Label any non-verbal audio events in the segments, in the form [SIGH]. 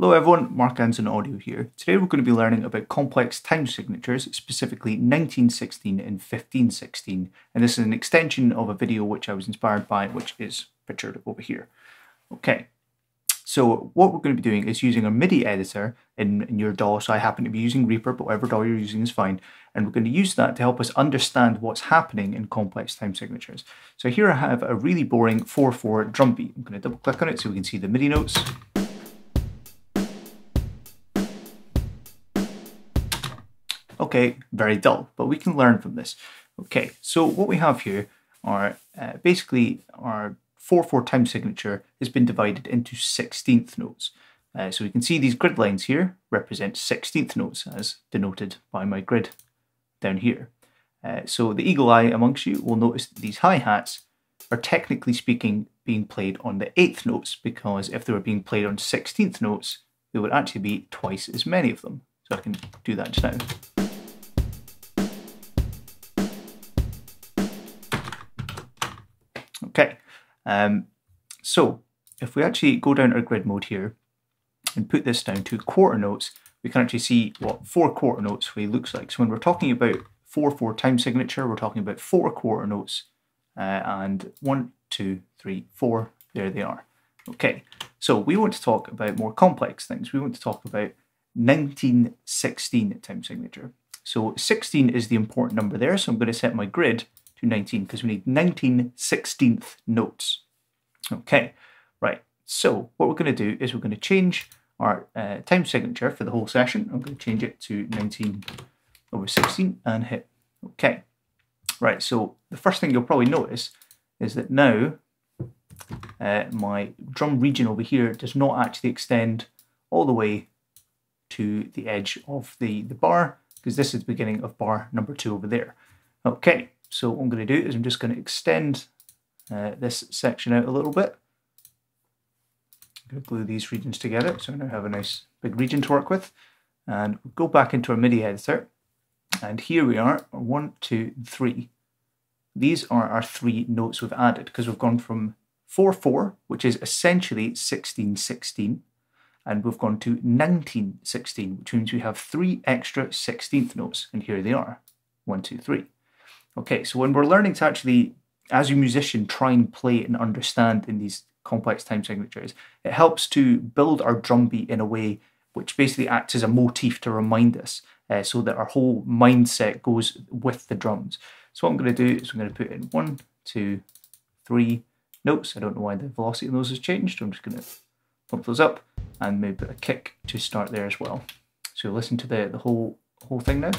Hello everyone, Mark Anderson Audio here. Today we're going to be learning about complex time signatures, specifically 1916 and 1516, and this is an extension of a video which I was inspired by, which is pictured over here. Okay, so what we're going to be doing is using a MIDI editor in, in your DAW, so I happen to be using Reaper, but whatever DAW you're using is fine, and we're going to use that to help us understand what's happening in complex time signatures. So here I have a really boring 4-4 drum beat. I'm going to double click on it so we can see the MIDI notes. Okay, very dull, but we can learn from this. Okay, so what we have here are uh, basically our 4-4 time signature has been divided into 16th notes. Uh, so we can see these grid lines here represent 16th notes as denoted by my grid down here. Uh, so the eagle eye amongst you will notice that these hi-hats are technically speaking being played on the 8th notes because if they were being played on 16th notes, there would actually be twice as many of them. So I can do that just now. Okay, um, so if we actually go down our grid mode here and put this down to quarter notes, we can actually see what four quarter notes really looks like. So when we're talking about 4-4 time signature, we're talking about four quarter notes uh, and one, two, three, four, there they are. Okay, so we want to talk about more complex things. We want to talk about 1916 time signature. So 16 is the important number there, so I'm going to set my grid to 19 because we need 19 16th notes. Okay, right. So what we're going to do is we're going to change our uh, time signature for the whole session. I'm going to change it to 19 over 16 and hit OK. Right, so the first thing you'll probably notice is that now uh, my drum region over here does not actually extend all the way to the edge of the, the bar because this is the beginning of bar number two over there. Okay, so what I'm going to do is I'm just going to extend uh, this section out a little bit. I'm going to glue these regions together so I now have a nice big region to work with. And we'll go back into our MIDI editor. And here we are, one, two, three. These are our three notes we've added because we've gone from 4-4, which is essentially 16-16, and we've gone to 19-16, which means we have three extra 16th notes, and here they are, one, two, three. Okay, so when we're learning to actually, as a musician, try and play and understand in these complex time signatures, it helps to build our drum beat in a way which basically acts as a motif to remind us uh, so that our whole mindset goes with the drums. So what I'm going to do is I'm going to put in one, two, three notes. I don't know why the velocity of those has changed. I'm just going to pump those up and maybe a kick to start there as well. So listen to the, the whole whole thing now.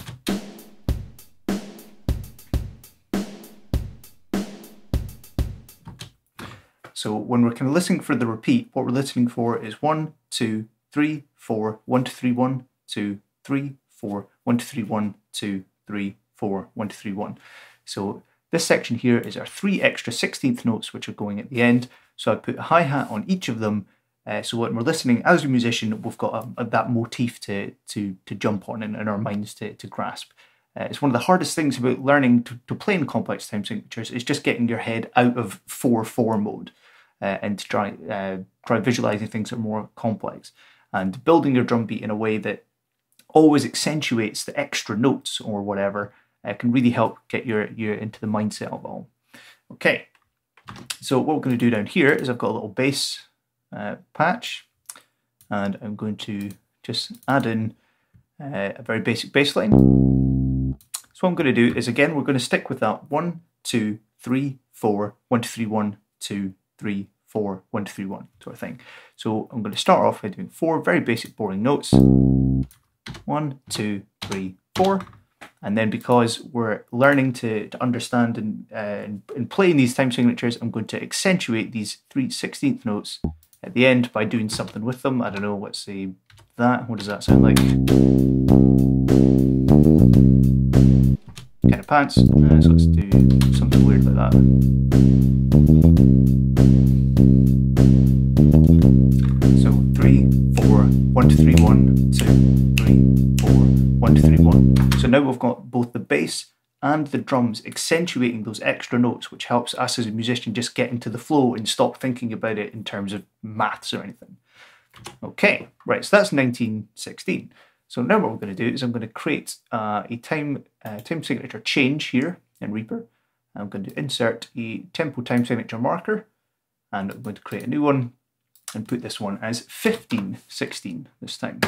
So when we're kind of listening for the repeat, what we're listening for is one, two, three, four, one, two, three, one, two, three, four, one, two, three, one, two, three, four, one, two, three, one. So this section here is our three extra 16th notes which are going at the end. So I put a hi-hat on each of them. Uh, so when we're listening as a musician, we've got a, a, that motif to, to, to jump on and in our minds to, to grasp. Uh, it's one of the hardest things about learning to, to play in complex time signatures is just getting your head out of 4-4 mode uh, and to try uh, try visualizing things that are more complex and building your drum beat in a way that always accentuates the extra notes or whatever uh, can really help get your you into the mindset of all. Okay, so what we're going to do down here is I've got a little bass uh, patch and I'm going to just add in uh, a very basic bass line. So what I'm going to do is again we're going to stick with that one, two, three, four, one, two, three, one, two, three, four, one, three, one sort of thing. So I'm going to start off by doing four very basic boring notes. One, two, three, four. And then because we're learning to, to understand and, uh, and play in these time signatures, I'm going to accentuate these three sixteenth notes at the end by doing something with them. I don't know, let's say that. What does that sound like? Kind of pants. Uh, so let's do something weird like that. And the drums accentuating those extra notes, which helps us as a musician just get into the flow and stop thinking about it in terms of maths or anything. Okay, right, so that's 1916. So now what we're going to do is I'm going to create uh, a time, uh, time signature change here in Reaper. I'm going to insert a tempo time signature marker and I'm going to create a new one and put this one as 1516 this time.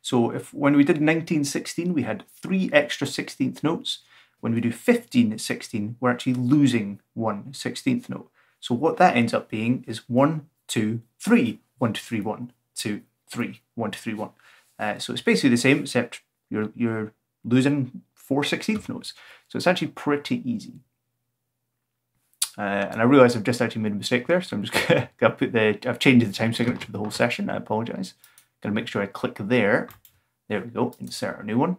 So if when we did 1916, we had three extra 16th notes. When we do 15 16, we're actually losing one 16th note. So what that ends up being is one, two, three, one, two, three, one, two, three, one, two, three, one. Uh, so it's basically the same, except you're you're losing four 16th notes. So it's actually pretty easy. Uh, and I realise I've just actually made a mistake there, so I'm just [LAUGHS] gonna, gonna put the I've changed the time signature for the whole session. I apologise. Gonna make sure I click there. There we go. Insert a new one.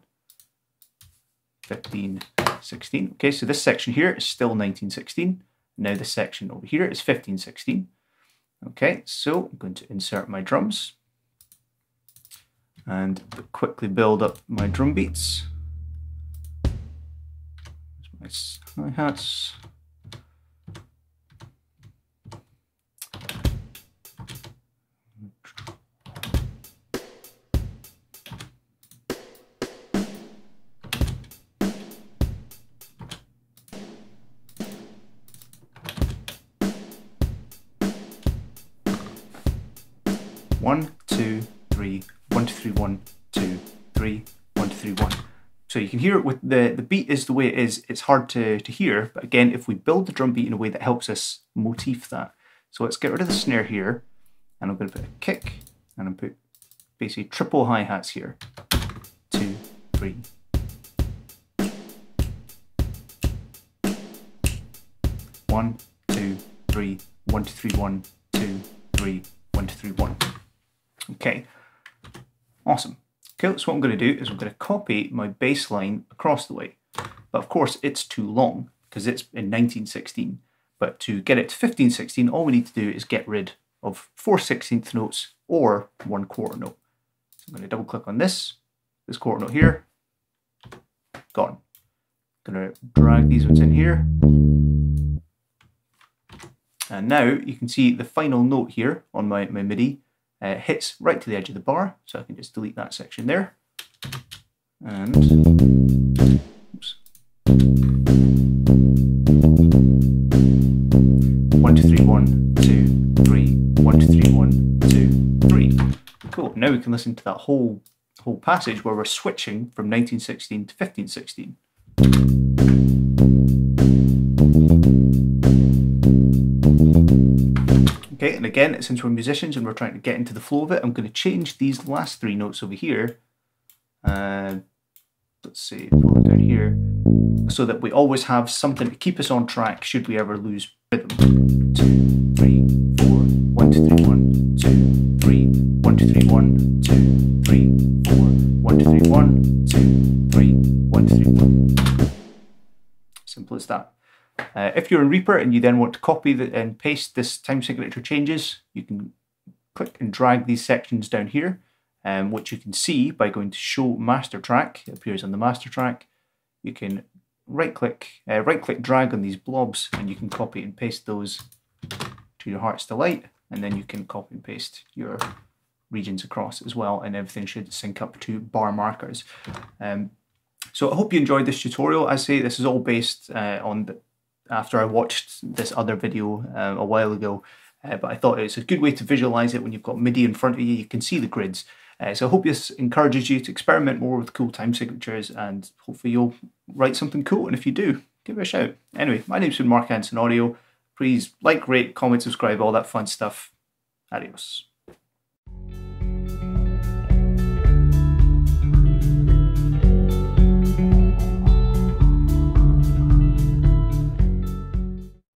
15, 16. Okay, so this section here is still 1916. Now this section over here is 15, 16. Okay, so I'm going to insert my drums and quickly build up my drum beats. my hi-hats. One, two, three, one, two, three, one, two, three, one, two, three, one. So you can hear it with the, the beat is the way it is. It's hard to, to hear, but again, if we build the drum beat in a way that helps us motif that. So let's get rid of the snare here, and I'm to put a kick, and I'm put basically triple hi-hats here. Two, three. One, two, three, one, two, three, one, two, three, one, two, three, one. Okay, awesome. Okay, so what I'm going to do is I'm going to copy my bassline across the way. But of course, it's too long because it's in 1916. But to get it to 1516, all we need to do is get rid of 4 16th notes or one quarter note. So I'm going to double click on this, this quarter note here, gone. I'm going to drag these ones in here. And now you can see the final note here on my, my MIDI uh, hits right to the edge of the bar, so I can just delete that section there. And oops. One, two, three, one, two, three, one, two, three, one, two, three. Cool. Now we can listen to that whole whole passage where we're switching from 1916 to 1516. Okay, and again, since we're musicians and we're trying to get into the flow of it, I'm going to change these last three notes over here. Uh, let's see, down here, so that we always have something to keep us on track should we ever lose rhythm. Uh, if you're in Reaper and you then want to copy the, and paste this time signature changes, you can click and drag these sections down here, um, which you can see by going to Show Master Track. It appears on the master track. You can right click, uh, right click drag on these blobs and you can copy and paste those to your heart's delight and then you can copy and paste your regions across as well and everything should sync up to bar markers. Um, so I hope you enjoyed this tutorial. As I say, this is all based uh, on the, after I watched this other video uh, a while ago, uh, but I thought it's a good way to visualize it when you've got MIDI in front of you, you can see the grids. Uh, so I hope this encourages you to experiment more with cool time signatures and hopefully you'll write something cool. And if you do, give it a shout. Anyway, my name's been Mark Anderson Audio. Please like, rate, comment, subscribe, all that fun stuff. Adios.